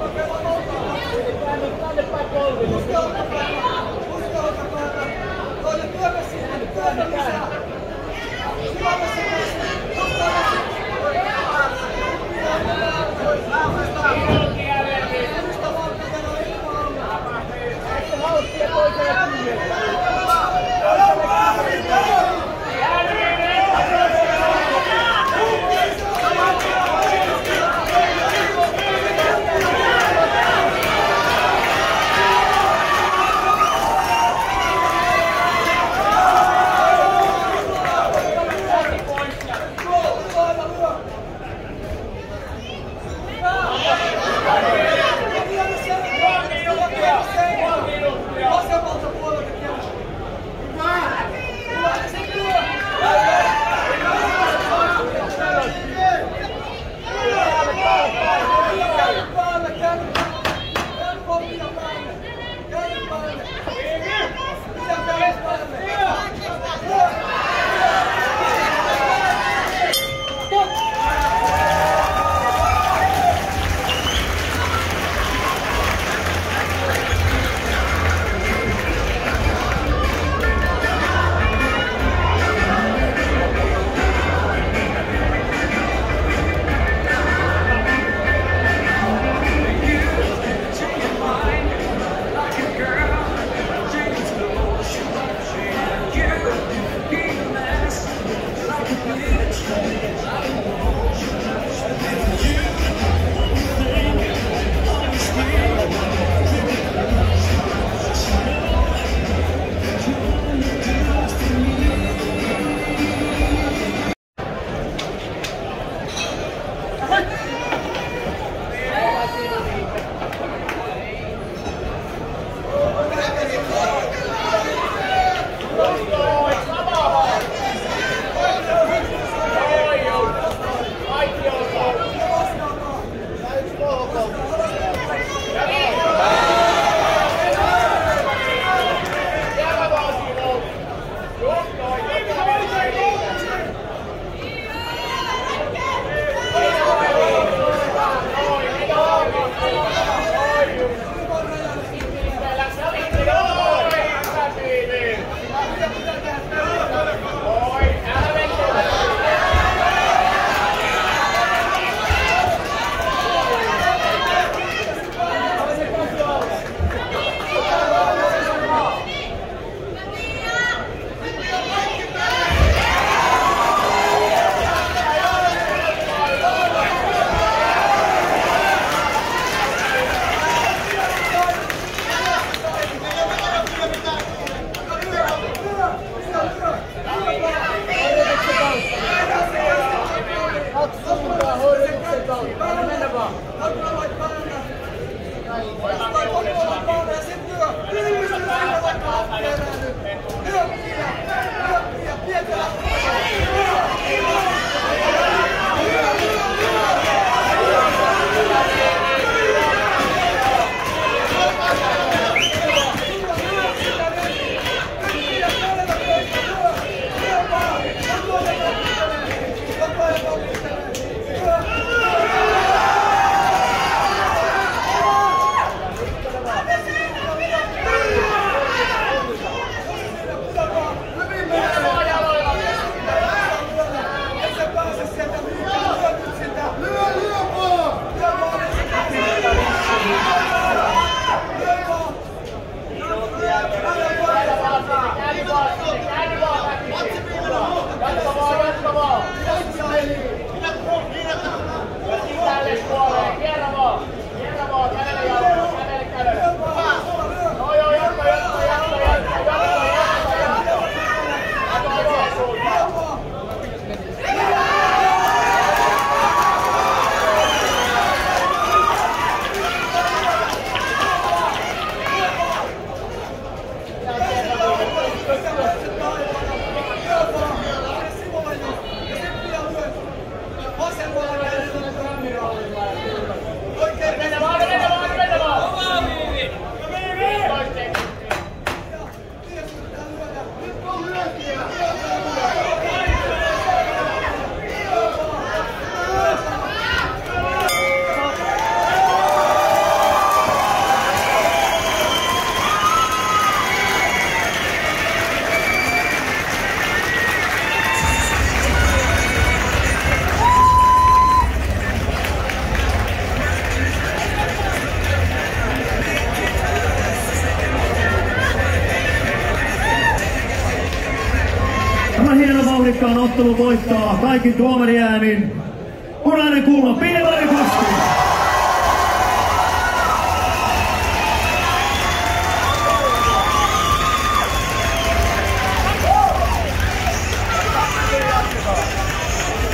Olha, olha, Aivan hieno vauhdikkaan ottelu voittaa kaikin tuomariäänin. Punainen kulma, Pilvari Koski.